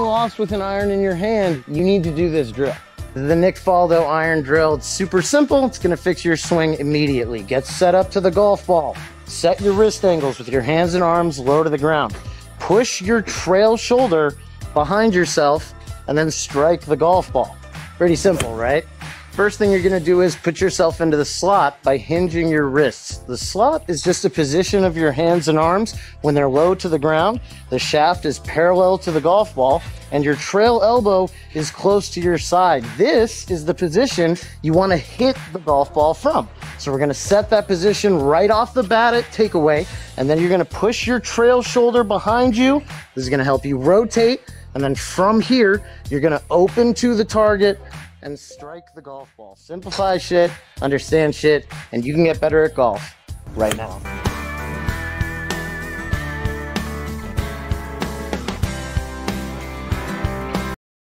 lost with an iron in your hand, you need to do this drill. The Nick Faldo iron drill, it's super simple. It's gonna fix your swing immediately. Get set up to the golf ball. Set your wrist angles with your hands and arms low to the ground. Push your trail shoulder behind yourself and then strike the golf ball. Pretty simple, right? First thing you're gonna do is put yourself into the slot by hinging your wrists. The slot is just a position of your hands and arms when they're low to the ground. The shaft is parallel to the golf ball and your trail elbow is close to your side. This is the position you wanna hit the golf ball from. So we're gonna set that position right off the bat at takeaway, and then you're gonna push your trail shoulder behind you. This is gonna help you rotate, and then from here, you're gonna open to the target, and strike the golf ball. Simplify shit, understand shit, and you can get better at golf right now.